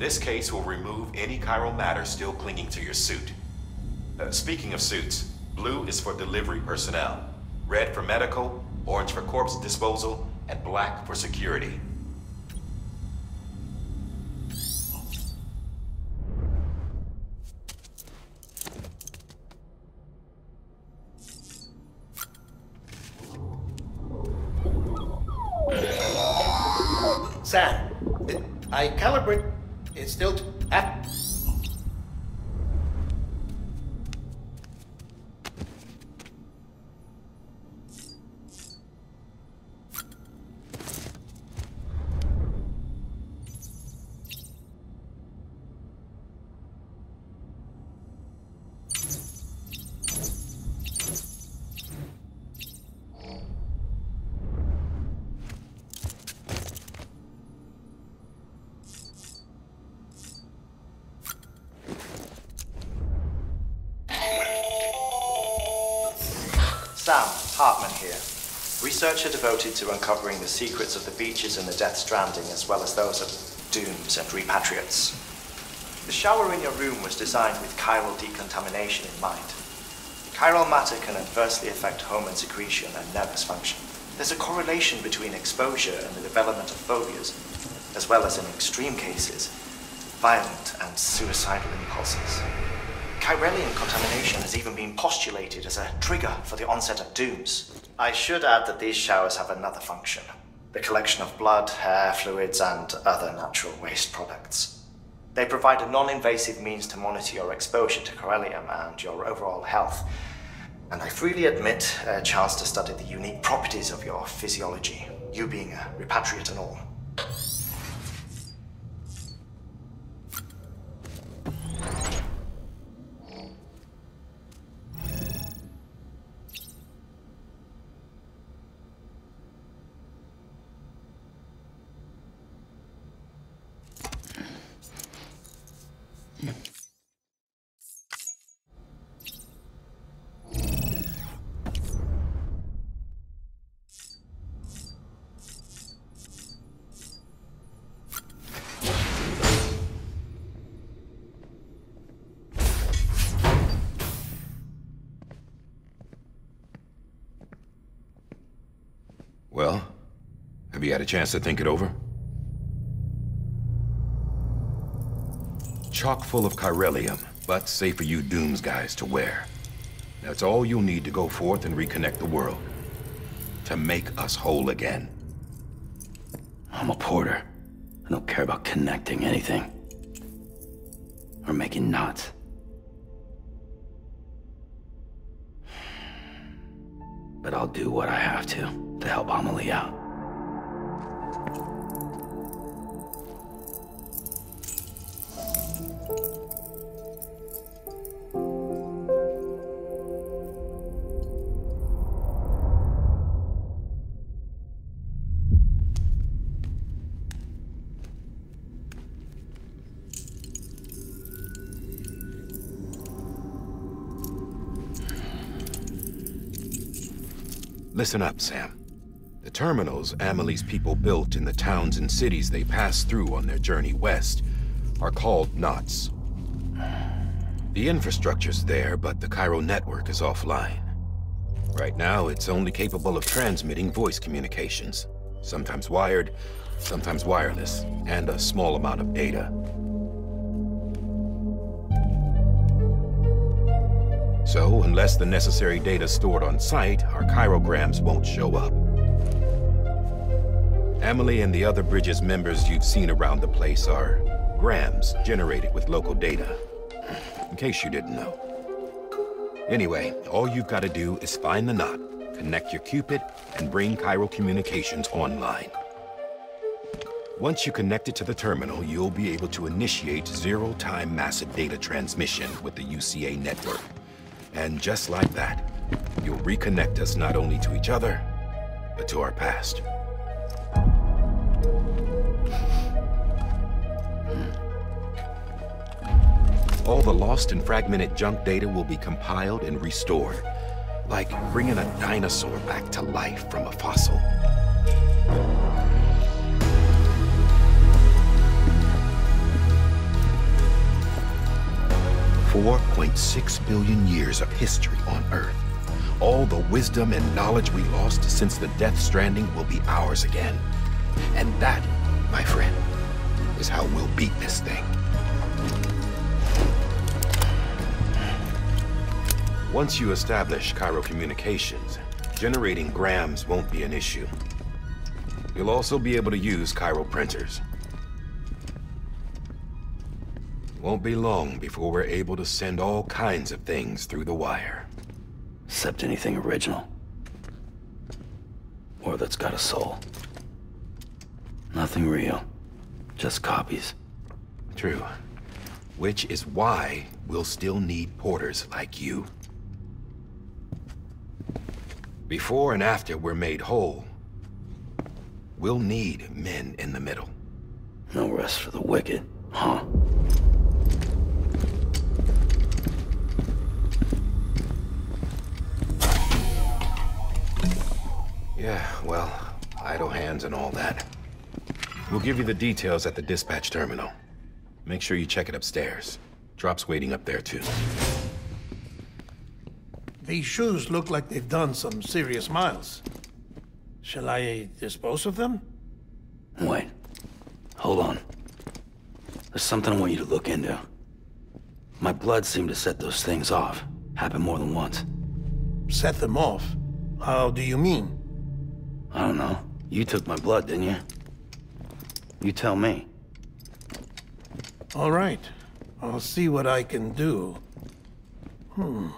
This case will remove any chiral matter still clinging to your suit. Uh, speaking of suits, blue is for delivery personnel, red for medical, orange for corpse disposal, and black for security. Devoted to uncovering the secrets of the beaches and the Death Stranding, as well as those of dooms and repatriates. The shower in your room was designed with chiral decontamination in mind. Chiral matter can adversely affect hormone secretion and nervous function. There's a correlation between exposure and the development of phobias, as well as in extreme cases, violent and suicidal impulses. Chiralium contamination has even been postulated as a trigger for the onset of dooms. I should add that these showers have another function the collection of blood, hair, fluids, and other natural waste products. They provide a non invasive means to monitor your exposure to chiralium and your overall health. And I freely admit a chance to study the unique properties of your physiology, you being a repatriate and all. Chance to think it over? Chock full of chiralium, but safe for you Dooms guys to wear. That's all you'll need to go forth and reconnect the world. To make us whole again. I'm a porter. I don't care about connecting anything. Or making knots. But I'll do what I have to, to help Amelie out. Listen up, Sam. The terminals Amelie's people built in the towns and cities they passed through on their journey west are called knots. The infrastructure's there, but the chiral network is offline. Right now, it's only capable of transmitting voice communications. Sometimes wired, sometimes wireless, and a small amount of data. So, unless the necessary data stored on site, our chiralgrams won't show up. Amelie and the other Bridges members you've seen around the place are grams generated with local data. In case you didn't know. Anyway, all you've got to do is find the knot, connect your Q-pid, and bring chiral communications online. Once you connect it to the terminal, you'll be able to initiate zero-time massive data transmission with the UCA network. And just like that, you'll reconnect us not only to each other, but to our past. All the lost and fragmented junk data will be compiled and restored, like bringing a dinosaur back to life from a fossil. 4.6 billion years of history on Earth. All the wisdom and knowledge we lost since the Death Stranding will be ours again. And that, my friend, is how we'll beat this thing. Once you establish chiral communications, generating grams won't be an issue. You'll also be able to use chiral printers. Won't be long before we're able to send all kinds of things through the wire. Except anything original. Or that's got a soul. Nothing real. Just copies. True. Which is why we'll still need porters like you. Before and after we're made whole, we'll need men in the middle. No rest for the wicked, huh? Yeah, well, idle hands and all that. We'll give you the details at the dispatch terminal. Make sure you check it upstairs. Drop's waiting up there, too. These shoes look like they've done some serious miles. Shall I dispose of them? Wait. Hold on. There's something I want you to look into. My blood seemed to set those things off. Happened more than once. Set them off? How do you mean? I don't know. You took my blood, didn't you? You tell me. All right. I'll see what I can do. Hmm.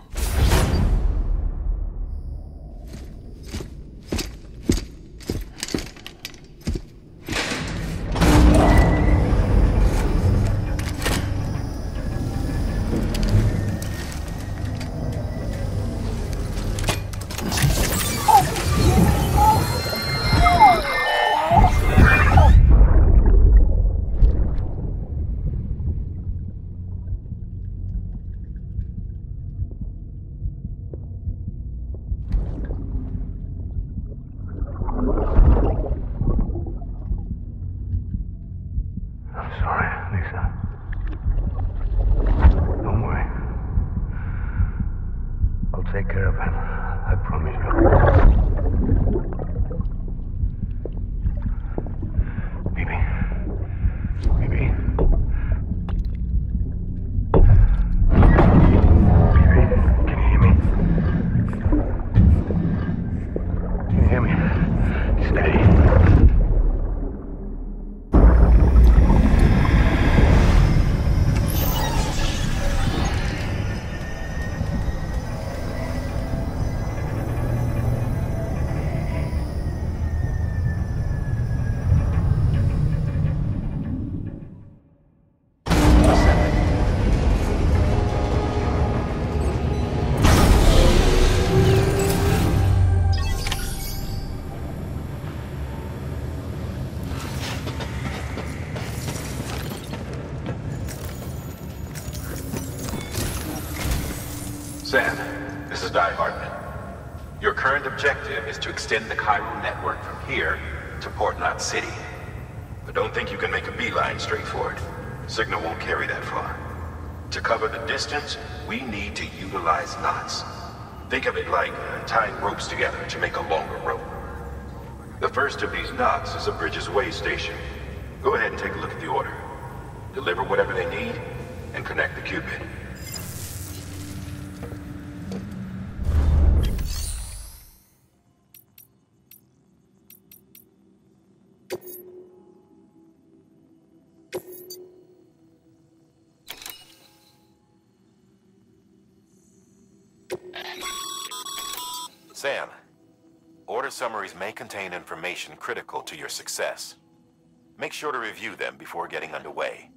Sam, this is Die Hardman. Your current objective is to extend the chiral network from here to Port Knot City. But don't think you can make a beeline straight for it. Signal won't carry that far. To cover the distance, we need to utilize knots. Think of it like tying ropes together to make a longer rope. The first of these knots is a Bridges Way station. Go ahead and take a look at the order. Deliver whatever they need, and connect the Q-pid. Summaries may contain information critical to your success. Make sure to review them before getting underway.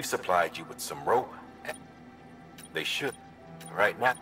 We've supplied you with some rope. They should, right now.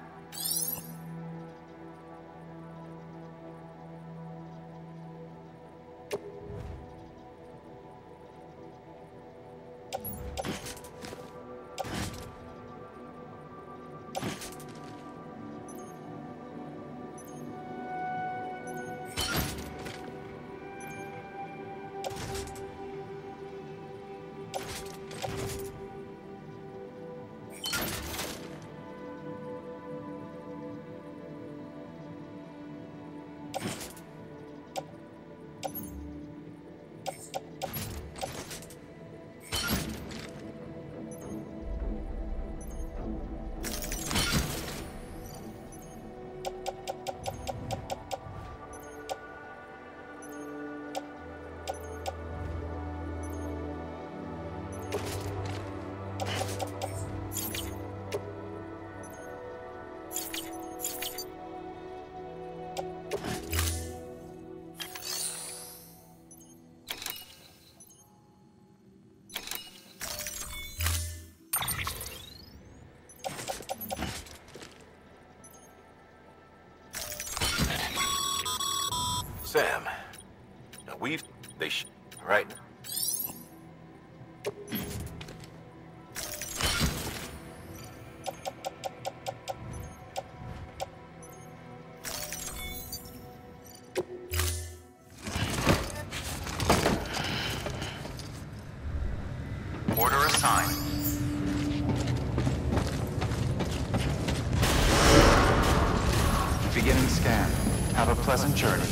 Pleasant journey.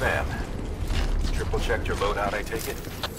Sam, triple checked your loadout, I take it?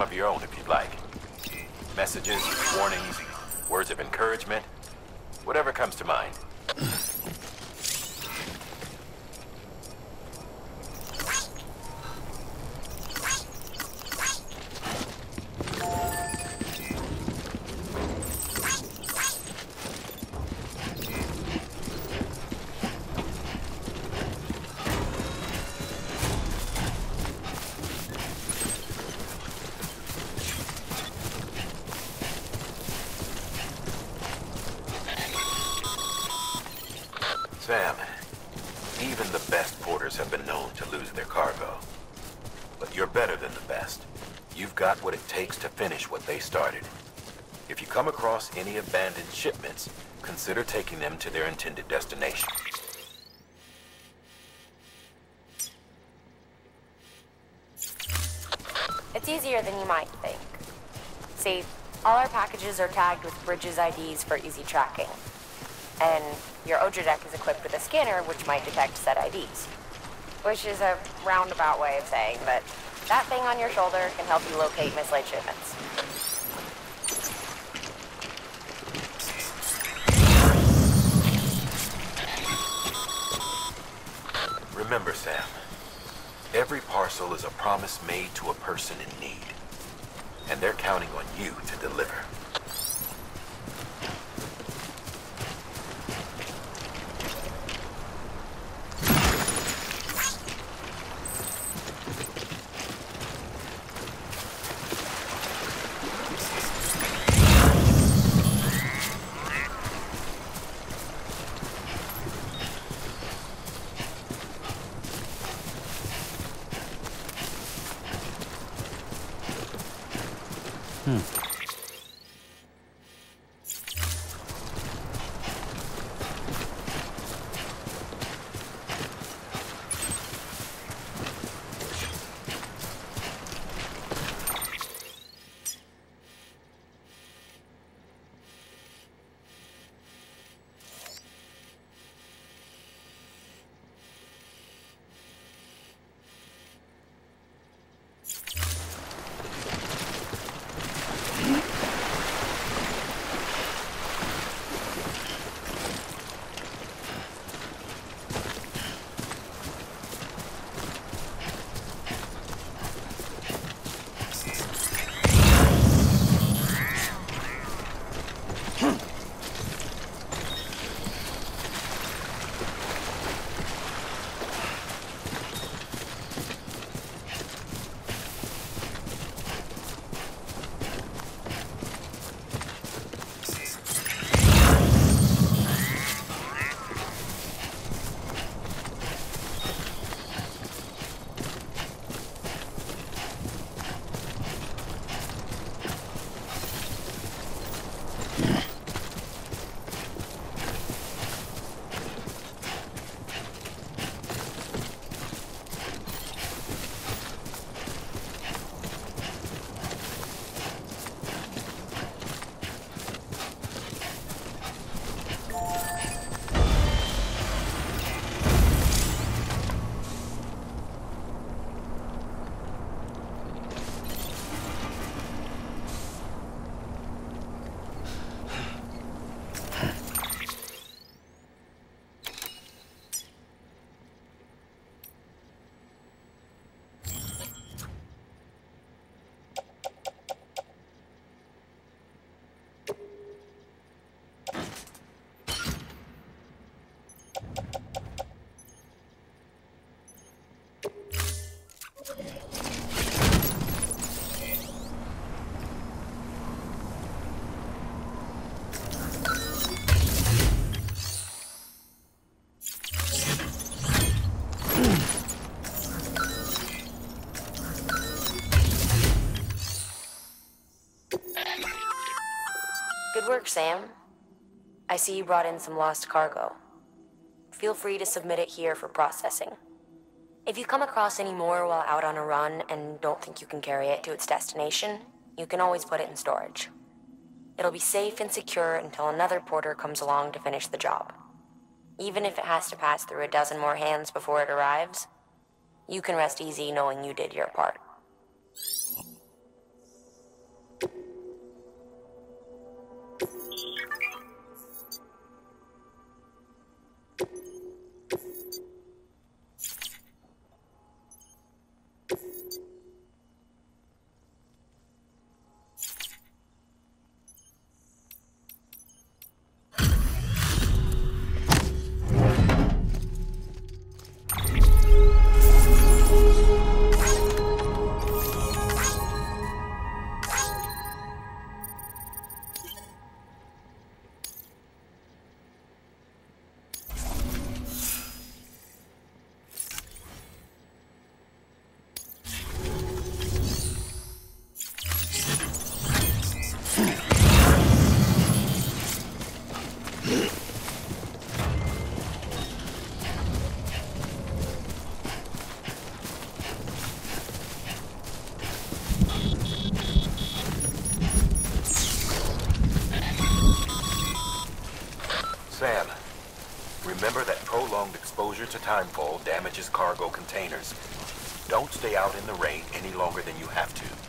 Of your own if you'd any abandoned shipments, consider taking them to their intended destination. It's easier than you might think. See, all our packages are tagged with Bridges IDs for easy tracking. And your Odradek is equipped with a scanner which might detect said IDs. Which is a roundabout way of saying that that thing on your shoulder can help you locate mislaid shipments. Remember, Sam, every parcel is a promise made to a person in need. And they're counting on you to deliver. Good work, Sam. I see you brought in some lost cargo. Feel free to submit it here for processing. If you come across any more while out on a run and don't think you can carry it to its destination, you can always put it in storage. It'll be safe and secure until another porter comes along to finish the job. Even if it has to pass through a dozen more hands before it arrives, you can rest easy knowing you did your part. Sam, remember that prolonged exposure to timefall damages cargo containers. Don't stay out in the rain any longer than you have to.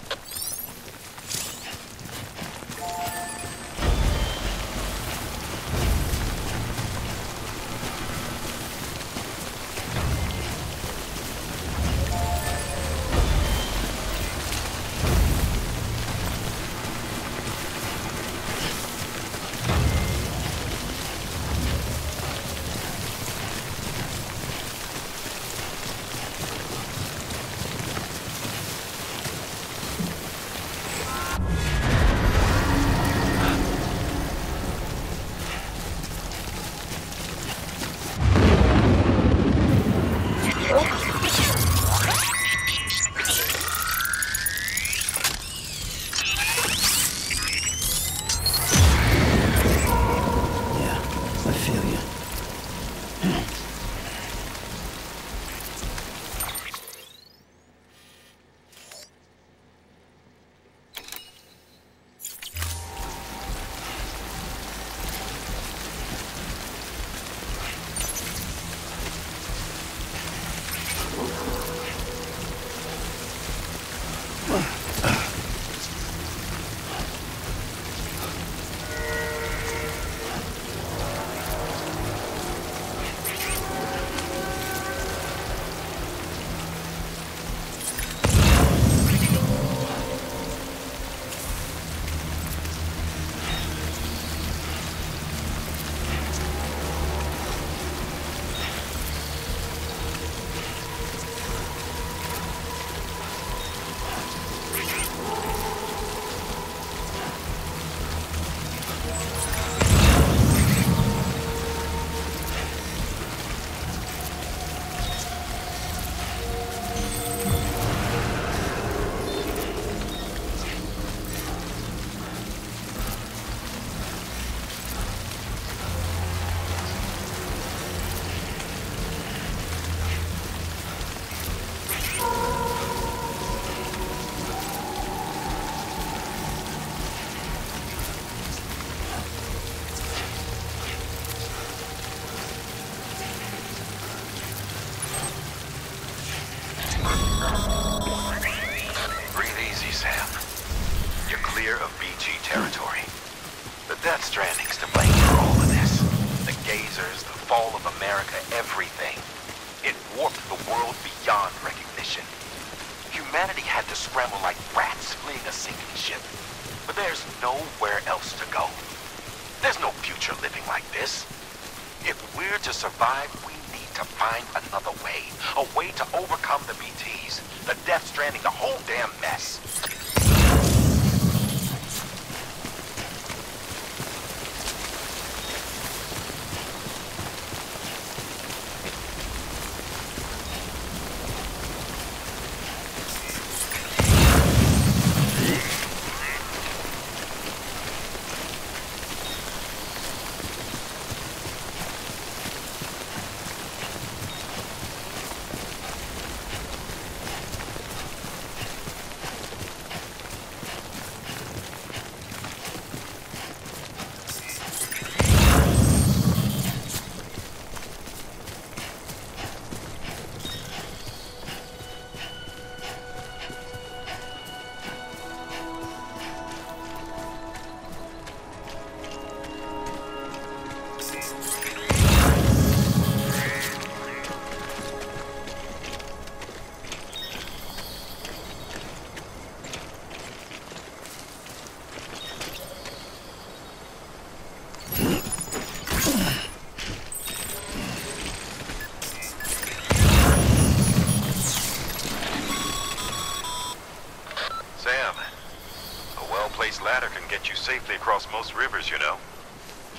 safely across most rivers, you know.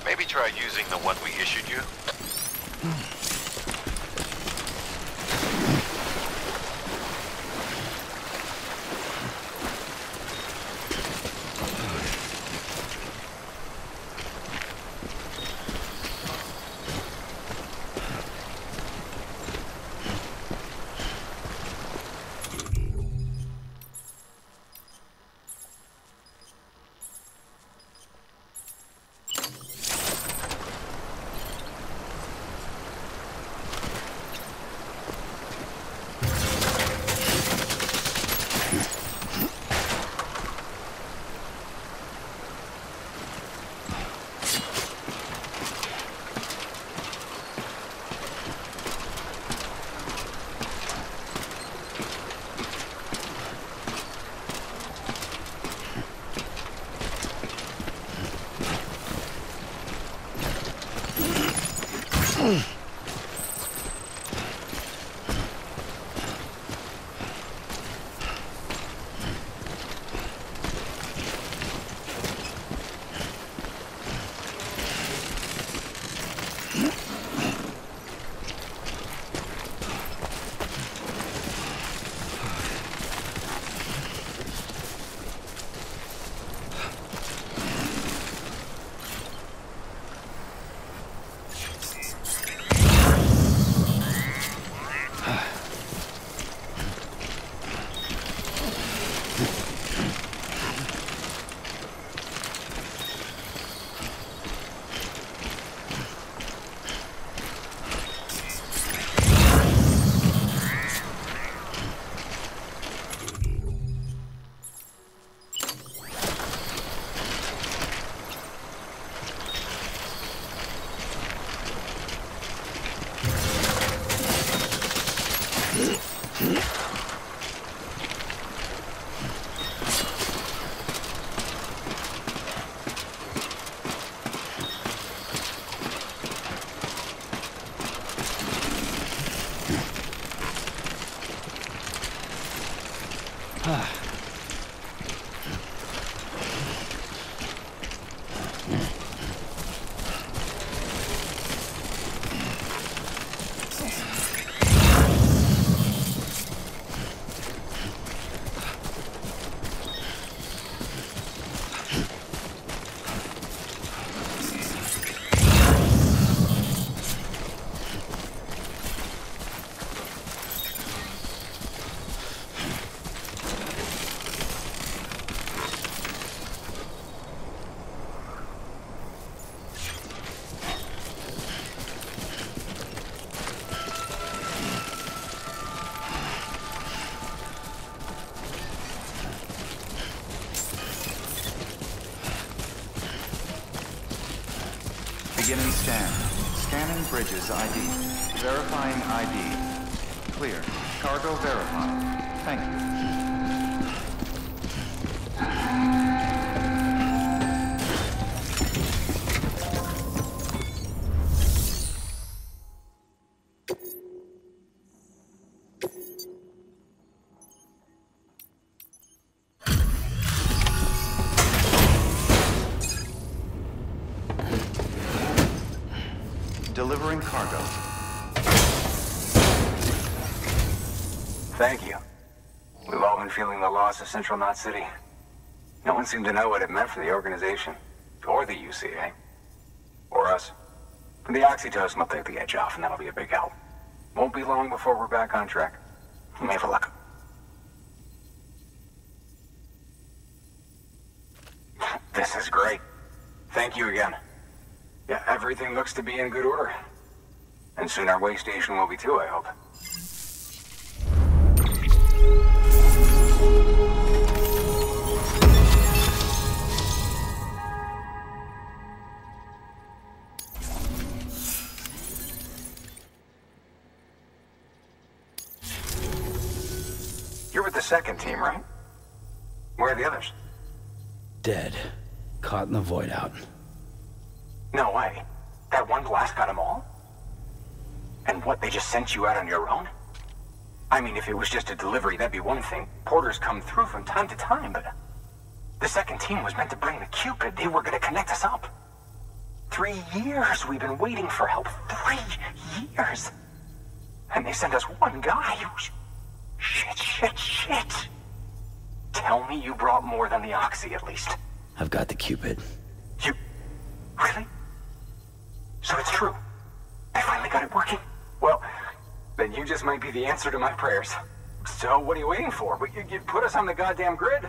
Maybe try using the one we issued you. Bridges ID. Verifying ID. Clear. Cargo verified. Central Knot City. No one seemed to know what it meant for the organization. Or the UCA. Or us. But the Oxytocin will take the edge off, and that'll be a big help. Won't be long before we're back on track. You may have a luck. This is great. Thank you again. Yeah, everything looks to be in good order. And soon our way station will be too, I hope. The second team, right? Where are the others? Dead. Caught in the void out. No way. That one blast got them all? And what, they just sent you out on your own? I mean, if it was just a delivery, that'd be one thing. Porters come through from time to time, but... The second team was meant to bring the Q-pid. They were gonna connect us up. Three years we've been waiting for help. Three years. And they sent us one guy. Shit, shit, shit. Tell me you brought more than the Oxy, at least. I've got the Q-pid. You... Really? So it's true. I finally got it working. Well, then you just might be the answer to my prayers. So what are you waiting for? But you, you put us on the goddamn grid.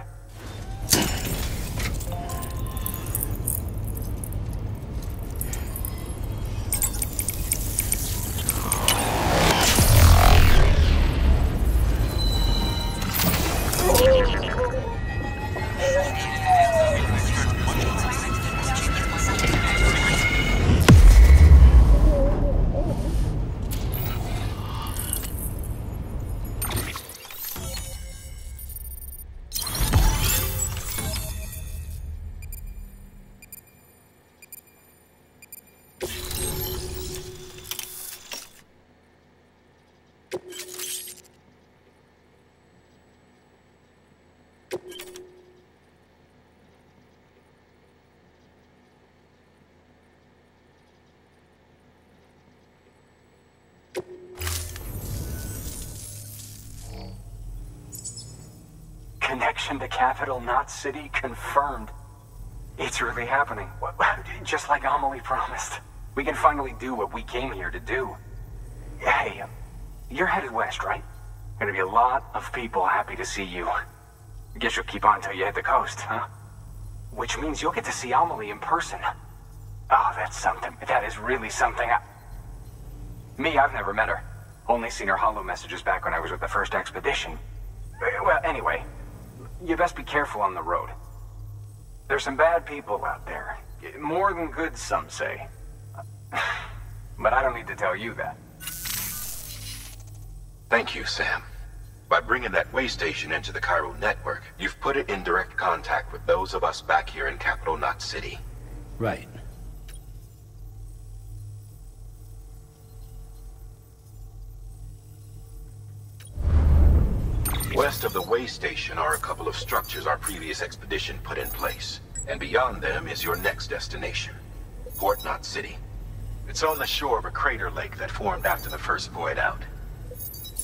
Connection to Capital Knot City confirmed. It's really happening. Just like Amelie promised. We can finally do what we came here to do. Hey, um, you're headed west, right? Gonna be a lot of people happy to see you. I Guess you'll keep on till you hit the coast, huh? Which means you'll get to see Amelie in person. Oh, that's something. That is really something. I... Me, I've never met her. Only seen her hollow messages back when I was with the first expedition. Well, anyway, you best be careful on the road. There's some bad people out there. More than good, some say. But I don't need to tell you that. Thank you, Sam. By bringing that way station into the chiral network, you've put it in direct contact with those of us back here in Capital Knot City. Right. West of the way station are a couple of structures our previous expedition put in place. And beyond them is your next destination, Port Knot City. It's on the shore of a crater lake that formed after the first void out.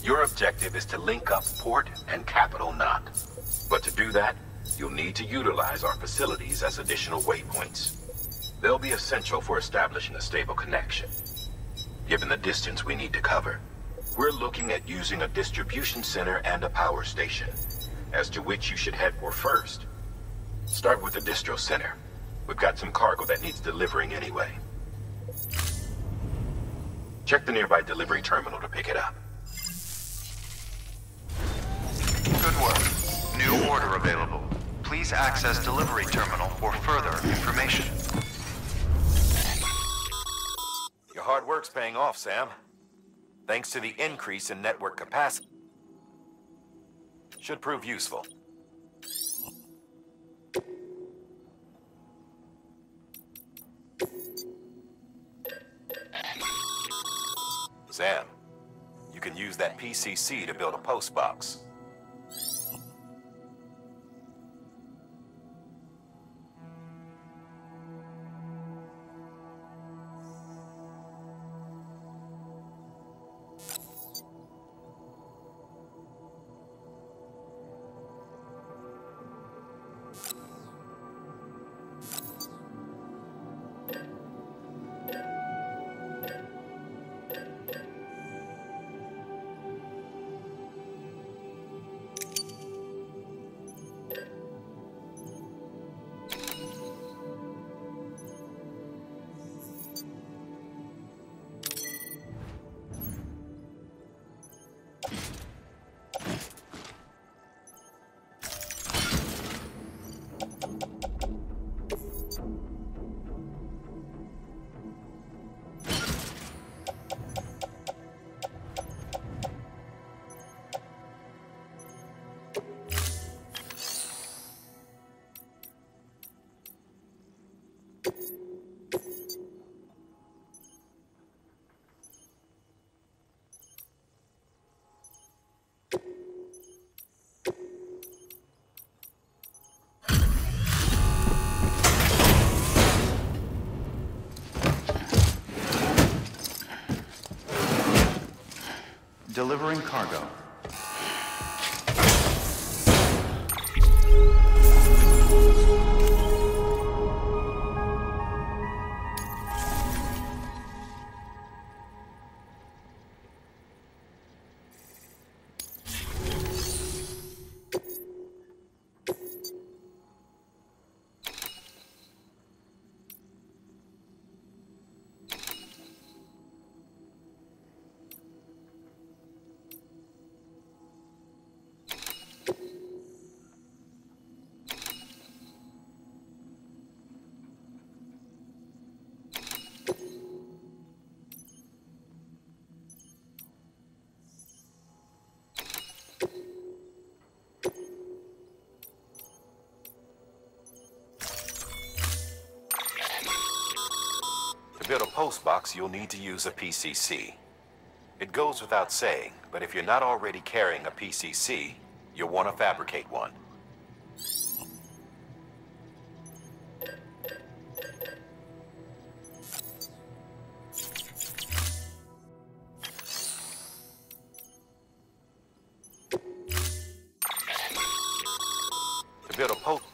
Your objective is to link up Port and Capital Knot. But to do that, you'll need to utilize our facilities as additional waypoints. They'll be essential for establishing a stable connection. Given the distance we need to cover, we're looking at using a distribution center and a power station, as to which you should head for first. Start with the distro center. We've got some cargo that needs delivering anyway. Check the nearby delivery terminal to pick it up. Good work. New order available. Please access delivery terminal for further information. Your hard work's paying off, Sam. Thanks to the increase in network capacity. Should prove useful. Sam, you can use that PCC to build a post box. Delivering cargo. Build a post box, you'll need to use a PCC. It goes without saying, but if you're not already carrying a PCC, you'll want to fabricate one. To build a post,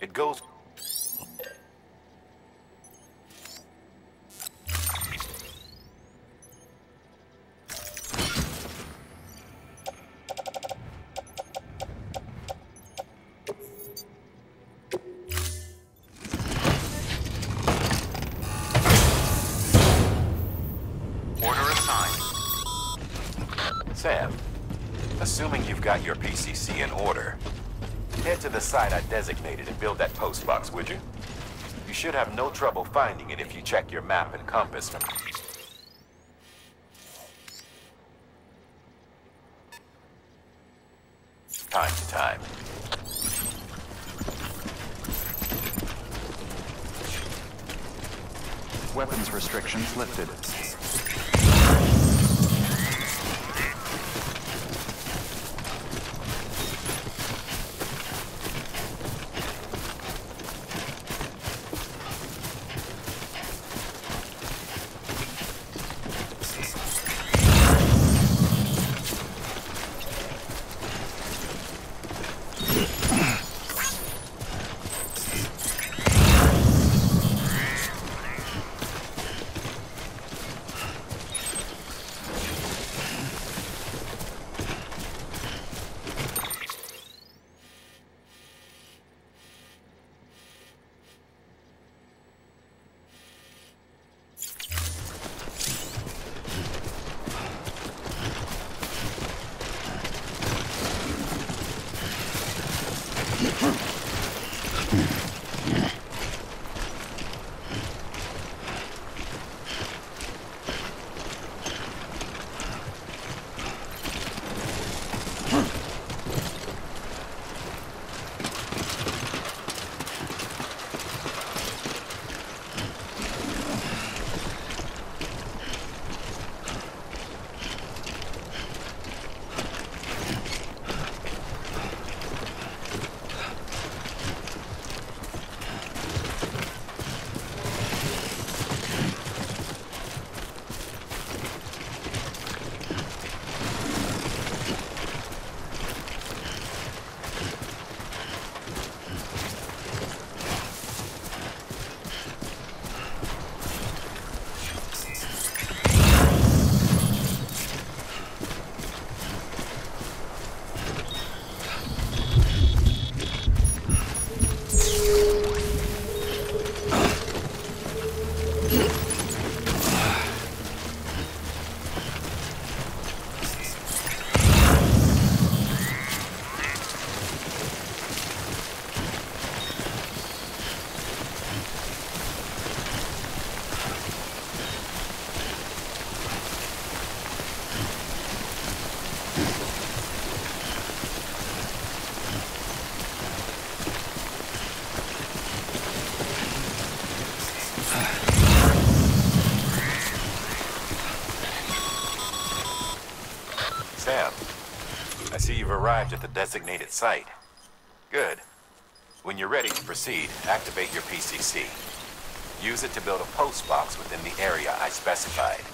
it goes would you? You should have no trouble finding it if you check your map and compass the designated site. Good. When you're ready to proceed, activate your PCC. Use it to build a post box within the area I specified.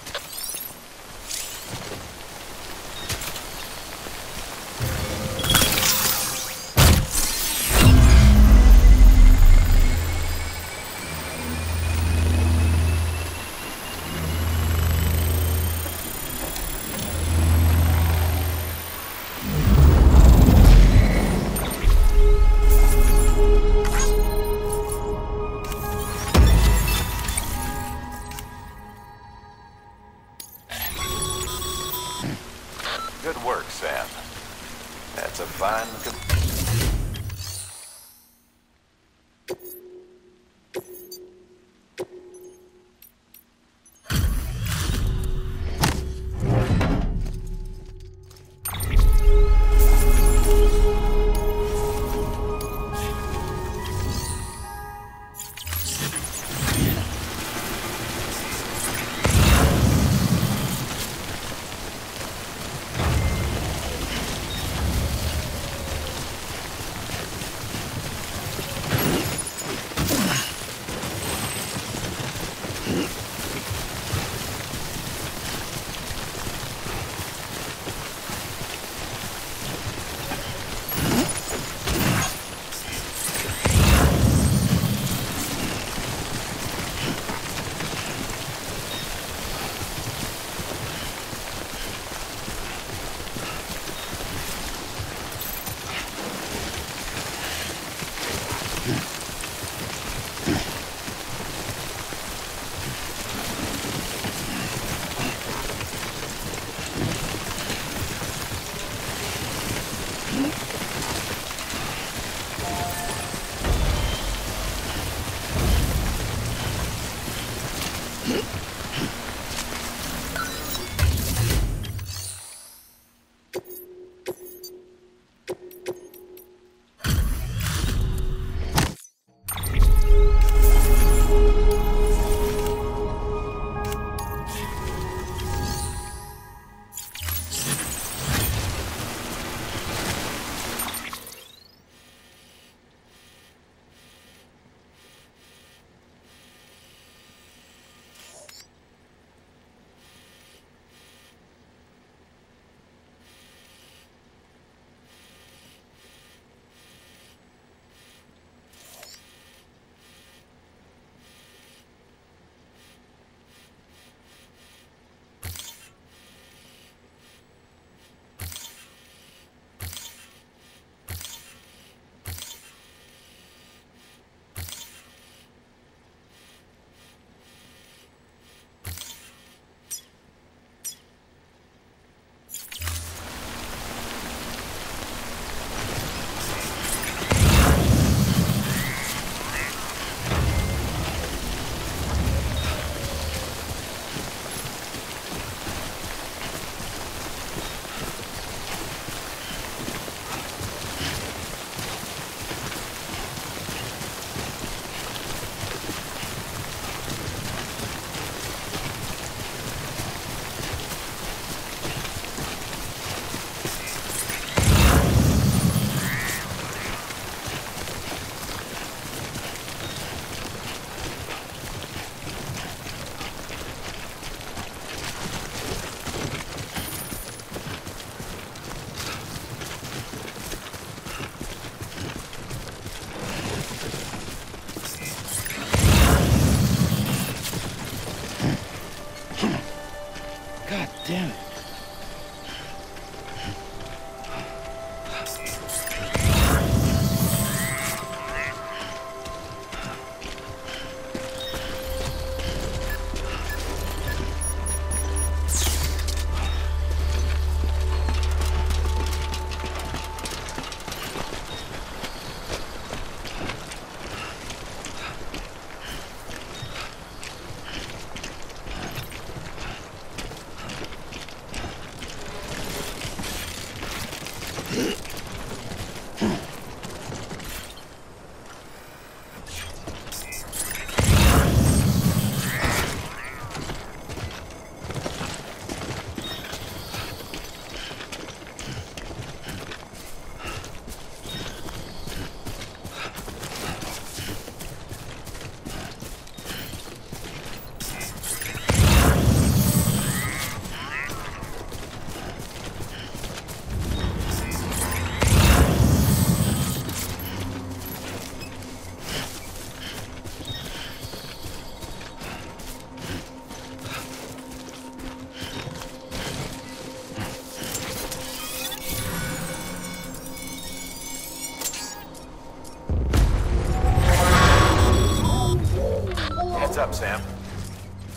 Heads up, Sam.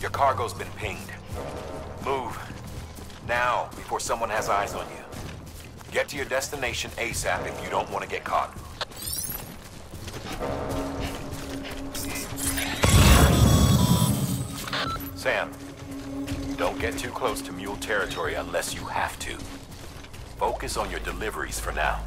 Your cargo's been pinged. Move. Now, before someone has eyes on you. Get to your destination ASAP if you don't want to get caught. Sam, don't get too close to Mule territory unless you have to. Focus on your deliveries for now.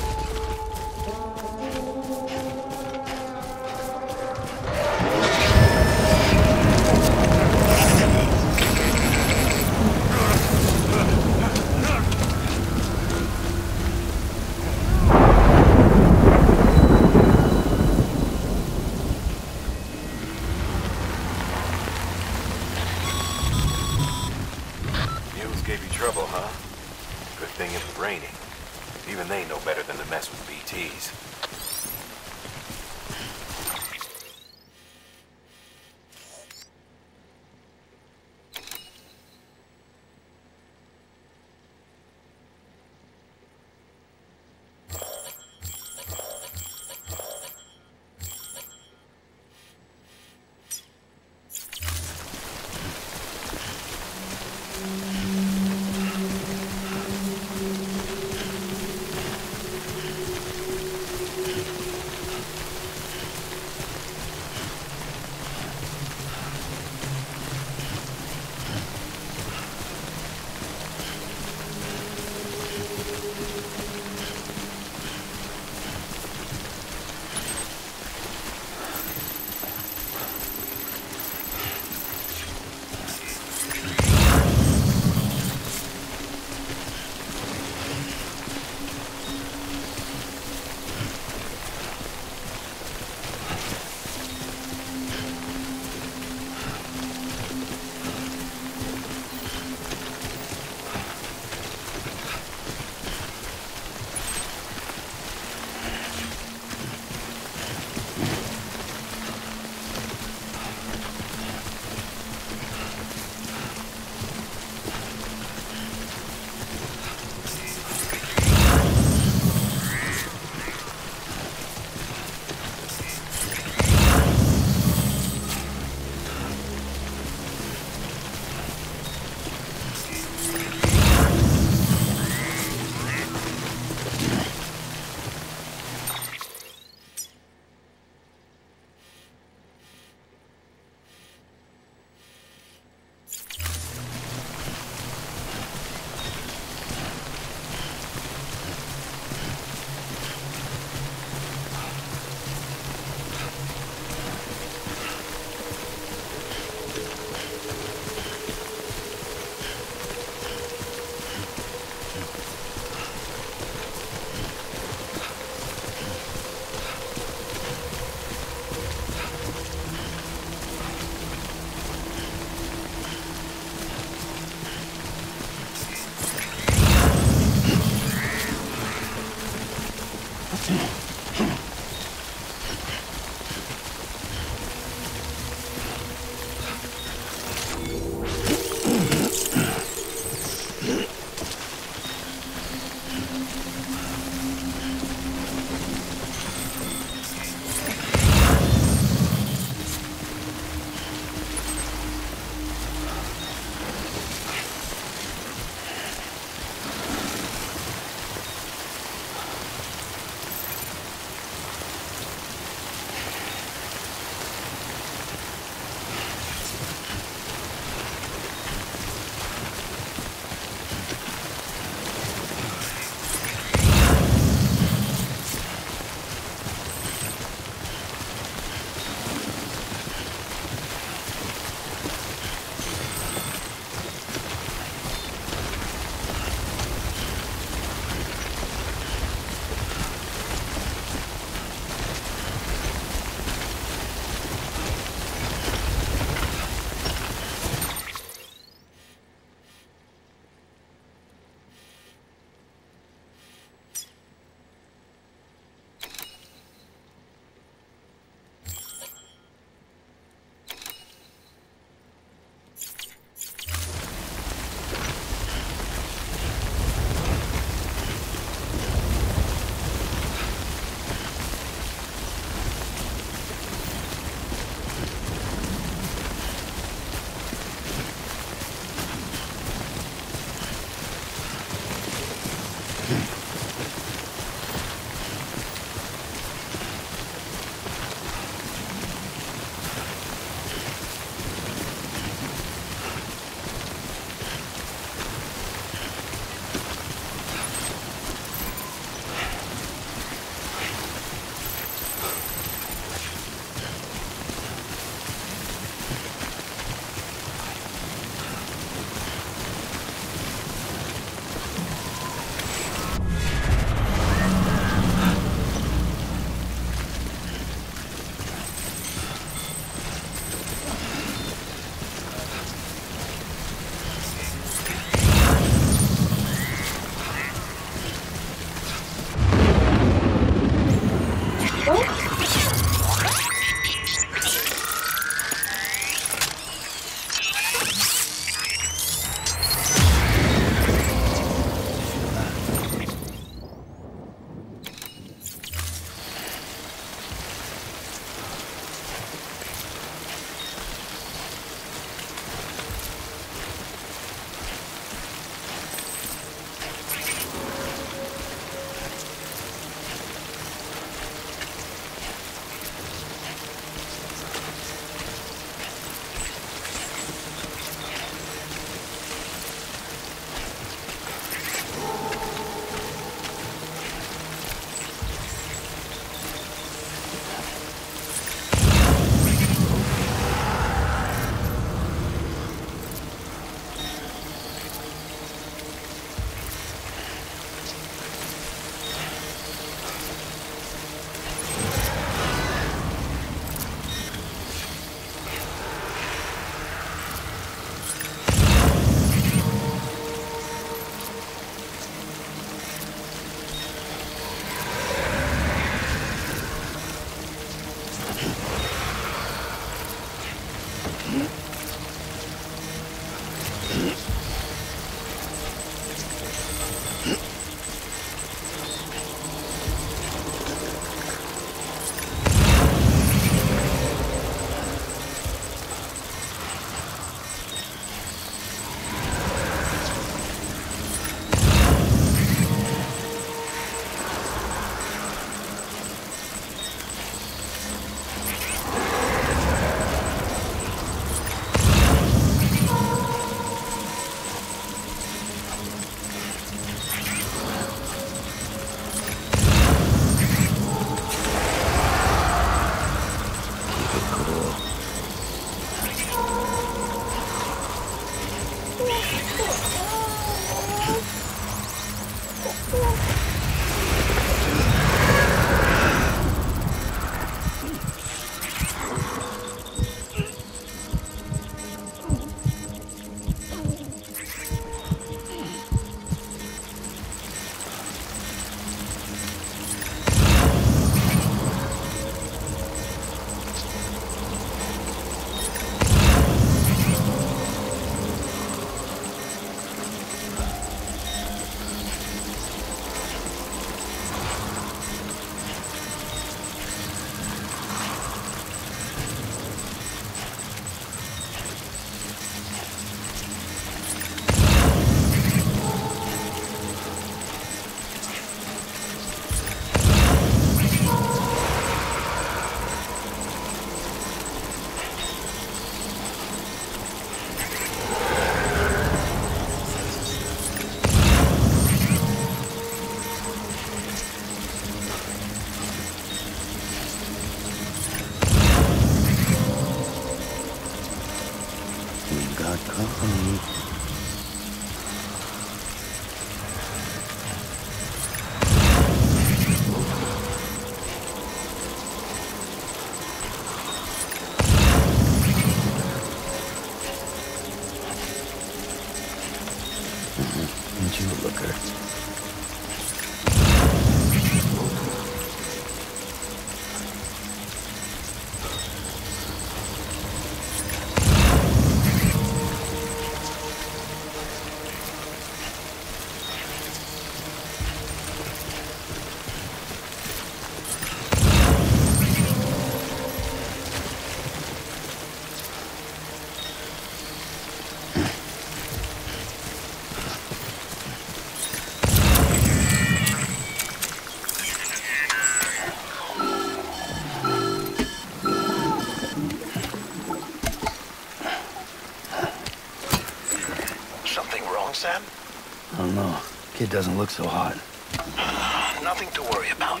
Kid doesn't look so hot. Nothing to worry about.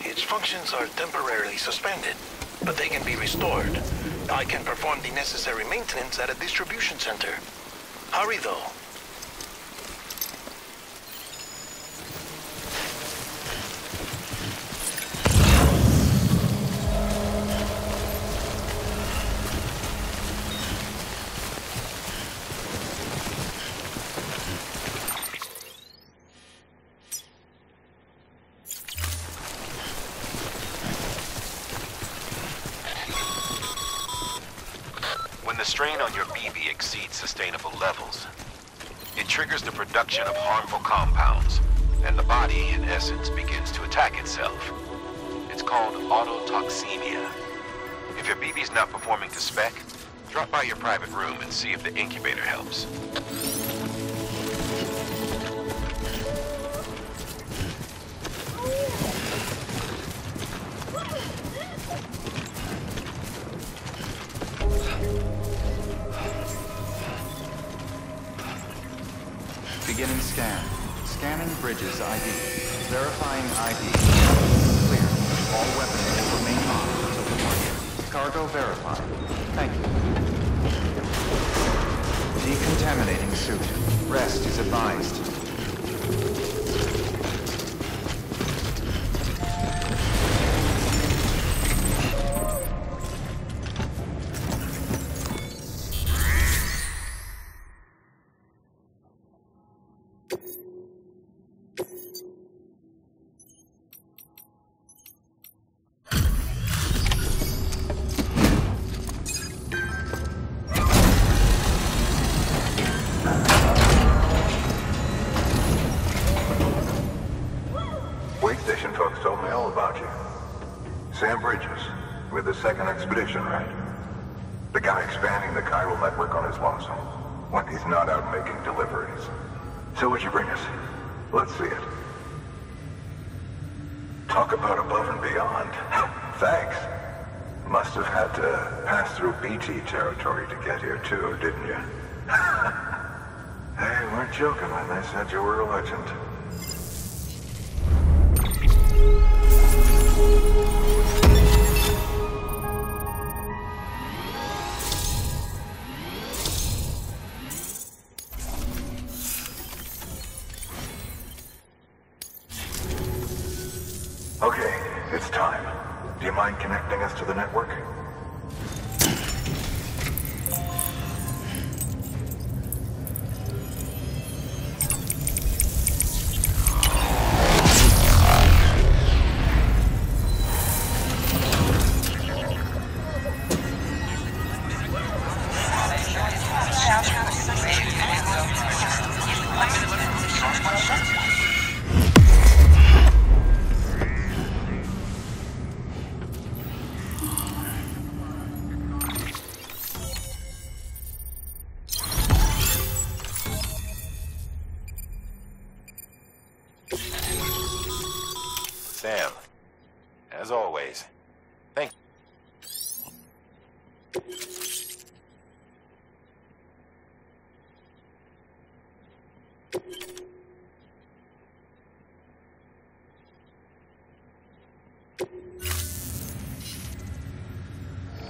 Its functions are temporarily suspended, but they can be restored. I can perform the necessary maintenance at a distribution center. Hurry, though. Strain on your BB exceeds sustainable levels, it triggers the production of harmful compounds, and the body, in essence, begins to attack itself. It's called autotoxemia. If your BB's not performing to spec, drop by your private room and see if the incubator helps. Bridges ID. Verifying ID. Clear. All weapons will remain on until deployment. Cargo verified. Thank you. Decontaminating suit. Rest is advised.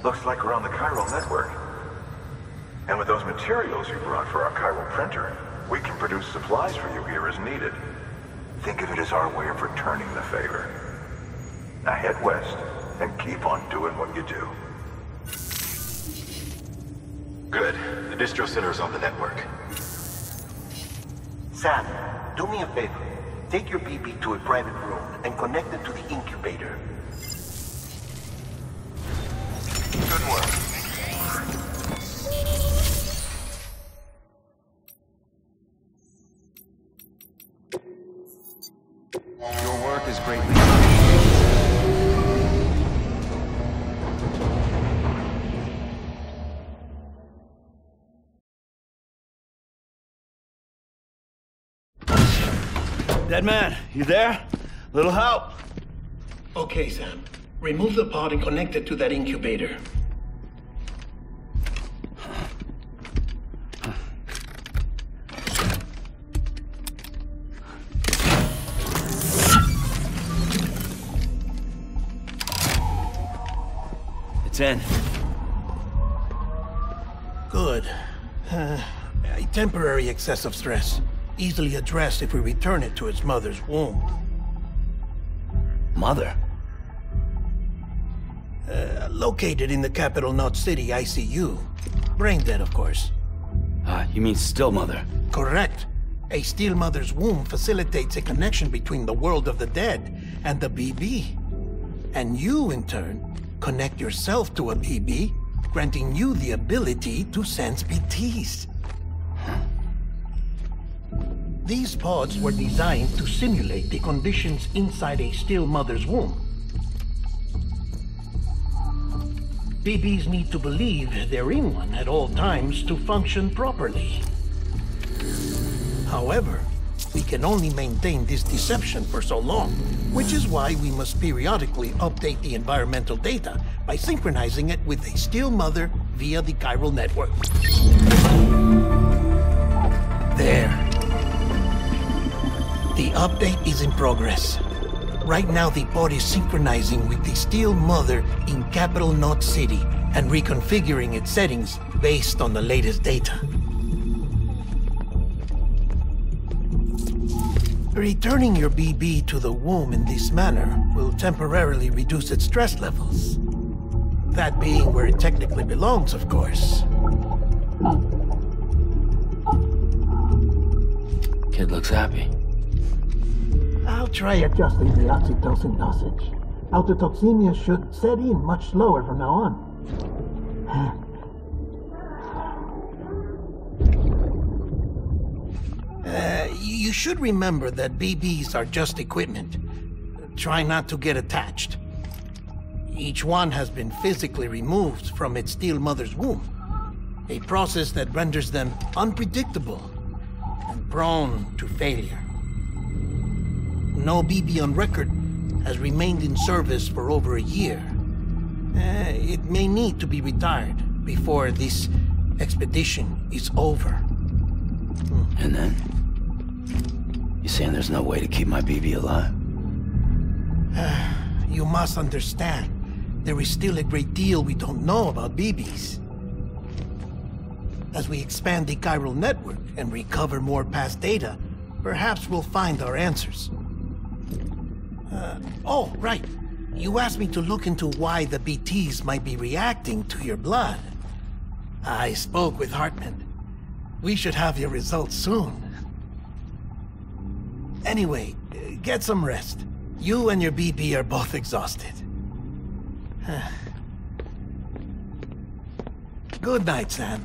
Looks like we're on the chiral network. And with those materials you brought for our chiral printer, we can produce supplies for you here as needed. Think of it as our way of returning the favor. Now head west and keep on doing what you do. Good. The distro center is on the network. Sam, do me a favor. Take your BB to a private room and connect it to the incubator. Good work. Your work is greatly. Deadman, you there? Little help? Okay, Sam. Remove the pod and connect it to that incubator. It's in. Good. Uh, a temporary excess of stress. Easily addressed if we return it to its mother's womb. Mother? Uh, located in the capital Knot City ICU. Brain dead, of course. Ah, uh, you mean still mother? Correct. A still mother's womb facilitates a connection between the world of the dead and the BB. And you, in turn, connect yourself to a BB, granting you the ability to sense BTs. These pods were designed to simulate the conditions inside a still mother's womb. BBs need to believe they're in one at all times to function properly. However, we can only maintain this deception for so long, which is why we must periodically update the environmental data by synchronizing it with a still mother via the chiral network. There. The update is in progress. Right now, the pod is synchronizing with the Still Mother in Capital Knot City and reconfiguring its settings based on the latest data. Returning your BB to the womb in this manner will temporarily reduce its stress levels. That being where it technically belongs, of course. Kid looks happy. I'll try adjusting the oxytocin dosage. Autotoxemia should set in much slower from now on. Uh, you should remember that BBs are just equipment. Try not to get attached. Each one has been physically removed from its still mother's womb. A process that renders them unpredictable and prone to failure no BB on record has remained in service for over a year. Uh, it may need to be retired before this expedition is over. Hmm. And then? You saying there's no way to keep my BB alive? Uh, you must understand, there is still a great deal we don't know about BBs. As we expand the chiral network and recover more past data, perhaps we'll find our answers. Uh, oh, right. You asked me to look into why the BTs might be reacting to your blood. I spoke with Heartman. We should have your results soon. Anyway, get some rest. You and your BB are both exhausted. Good night, Sam.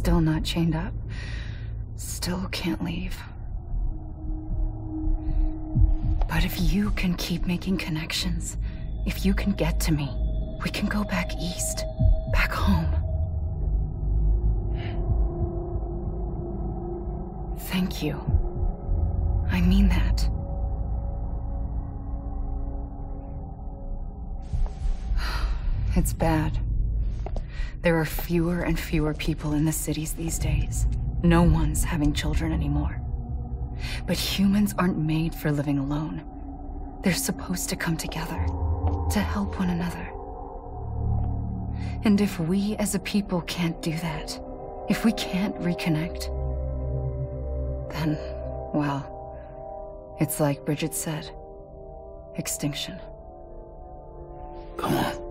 Still not chained up. Still can't leave. But if you can keep making connections, if you can get to me, we can go back east. Back home. Thank you. I mean that. It's bad. There are fewer and fewer people in the cities these days. No one's having children anymore. But humans aren't made for living alone. They're supposed to come together, to help one another. And if we as a people can't do that, if we can't reconnect, then, well, it's like Bridget said. extinction. Come on.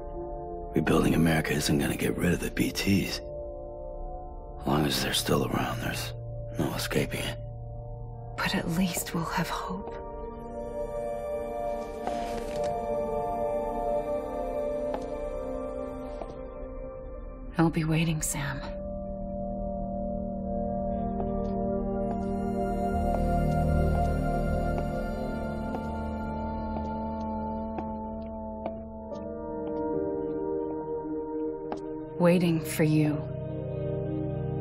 Rebuilding America isn't gonna get rid of the BTs. As long as they're still around, there's no escaping it. But at least we'll have hope. I'll be waiting, Sam. Waiting for you.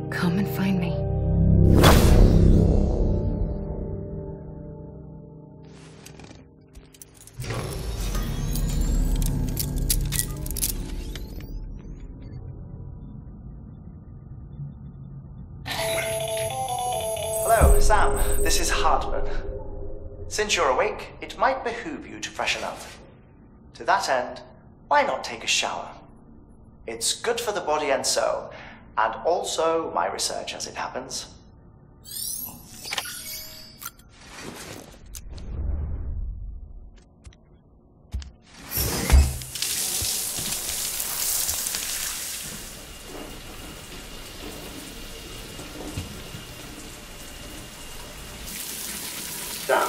Come and find me. Hello, Sam. This is Heartman. Since you're awake, it might behoove you to freshen up. To that end, why not take a shower? It's good for the body and soul, and also my research as it happens. Sam,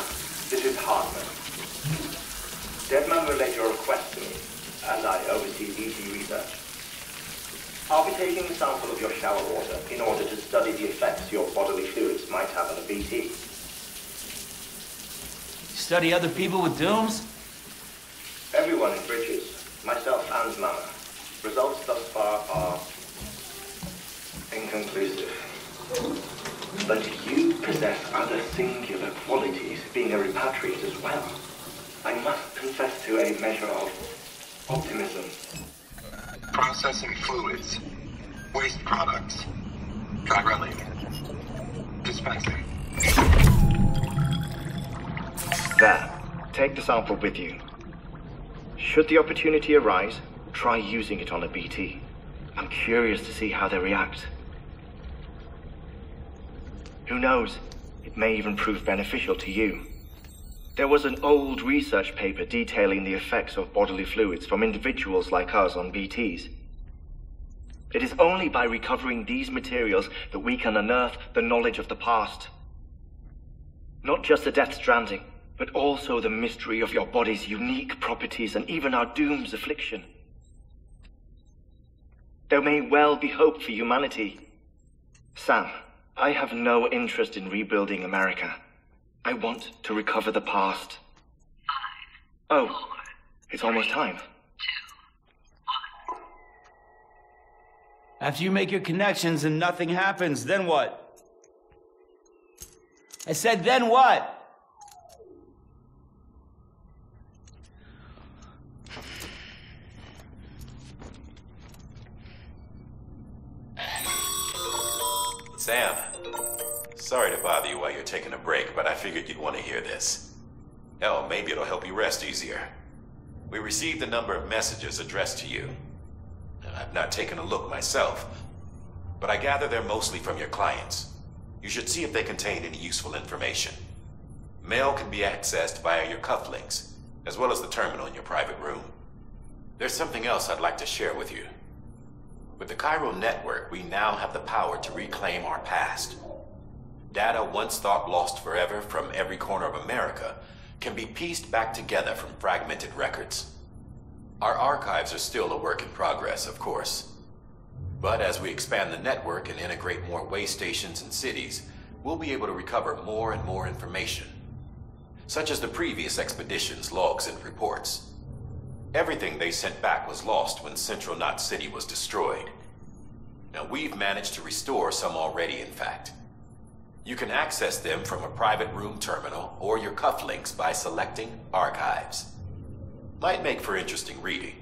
this is Heartman. Deadman relayed your request to me, and I oversee BT research. I'll be taking a sample of your shower water in order to study the effects your bodily fluids might have on a BT. Study other people with DOOMS? Everyone in Bridges, myself and Mama, results thus far are inconclusive. But you possess other singular qualities, being a repatriate as well. I must confess to a measure of optimism. Processing fluids. Waste products. Dry Dispensing. There. Take the sample with you. Should the opportunity arise, try using it on a BT. I'm curious to see how they react. Who knows? It may even prove beneficial to you. There was an old research paper detailing the effects of bodily fluids from individuals like us on BTs. It is only by recovering these materials that we can unearth the knowledge of the past. Not just the Death Stranding, but also the mystery of your body's unique properties and even our doom's affliction. There may well be hope for humanity. Sam, I have no interest in rebuilding America. I want to recover the past. Oh, it's almost time. After you make your connections and nothing happens, then what? I said, then what? Sam, sorry to bother you while you're taking a break, but I figured you'd want to hear this. Hell, maybe it'll help you rest easier. We received a number of messages addressed to you. I've not taken a look myself, but I gather they're mostly from your clients. You should see if they contain any useful information. Mail can be accessed via your cufflinks, as well as the terminal in your private room. There's something else I'd like to share with you. With the Chiral Network, we now have the power to reclaim our past. Data once thought lost forever from every corner of America can be pieced back together from fragmented records. Our archives are still a work in progress, of course. But as we expand the network and integrate more way stations and cities, we'll be able to recover more and more information. Such as the previous expedition's logs and reports. Everything they sent back was lost when Central Knot City was destroyed. Now we've managed to restore some already, in fact. You can access them from a private room terminal or your cufflinks by selecting Archives. Might make for interesting reading.